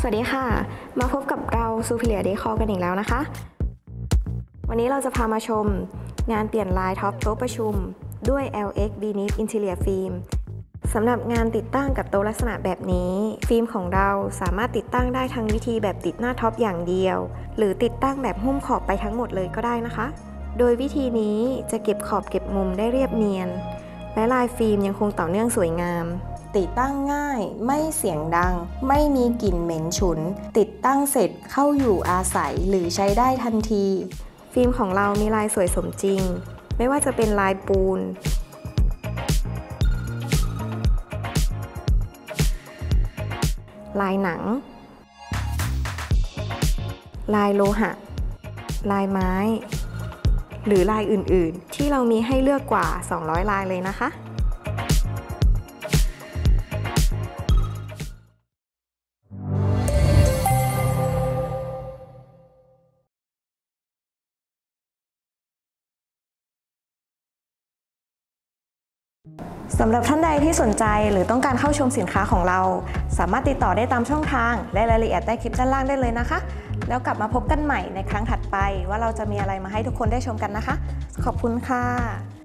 สวัสดีค่ะ มาพบกับเรา Superior Decor กันอีกแล้วนะคะ วันนี้เราจะพามาชมงานเปลี่ยนลายท็อปโต๊ะประชุม ด้วย LX b n e a t Interior Film สำหรับงานติดตั้งกับโต๊ะลักษณะแบบนี้ ฟิล์มของเราสามารถติดตั้งได้ทั้งวิธีแบบติดหน้าท็อปอย่างเดียว หรือติดตั้งแบบหุ้มขอบไปทั้งหมดเลยก็ได้นะคะ โดยวิธีนี้จะเก็บขอบเก็บมุมได้เรียบเนียน และลายฟิล์มยังคงต่อเนื่องสวยงาม ติดตั้งง่าย ไม่เสียงดัง ไม่มีกลิ่นเหม็นฉุน ติดตั้งเสร็จเข้าอยู่อาศัยหรือใช้ได้ทันที ฟิล์มของเรามีลายสวยสมจริง ไม่ว่าจะเป็นลายปูน ลายหนัง ลายโลหะ ลายไม้ หรือลายอื่นๆ ที่เรามีให้เลือกกว่า 200 ลายเลยนะคะ สำหรับท่านใดที่สนใจหรือต้องการเข้าชมสินค้าของเรา สามารถติดต่อได้ตามช่องทางและรายละเอียดใต้คลิปด้านล่างได้เลยนะคะ แล้วกลับมาพบกันใหม่ในครั้งถัดไปว่าเราจะมีอะไรมาให้ทุกคนได้ชมกันนะคะ ขอบคุณค่ะ